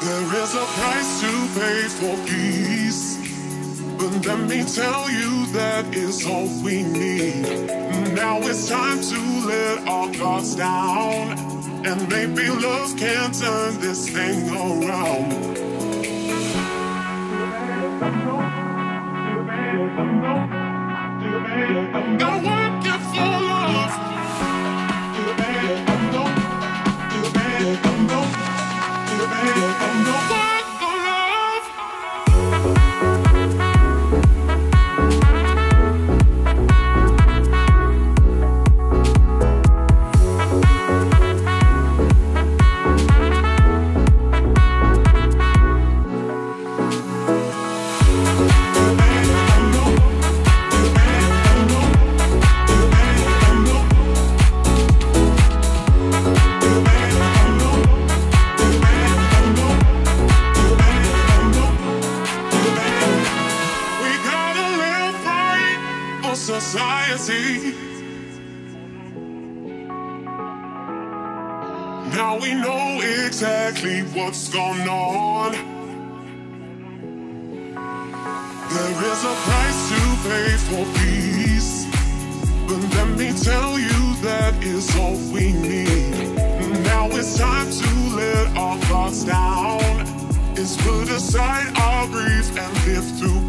There is a price to pay for peace. But let me tell you that is all we need. Now it's time to let our guards down. And maybe love can turn this thing around. I'm working for We society. Now we know exactly what's going on. There is a price to pay for peace. But let me tell you that is all we need. Now it's time to let our thoughts down. Is put aside our grief and live through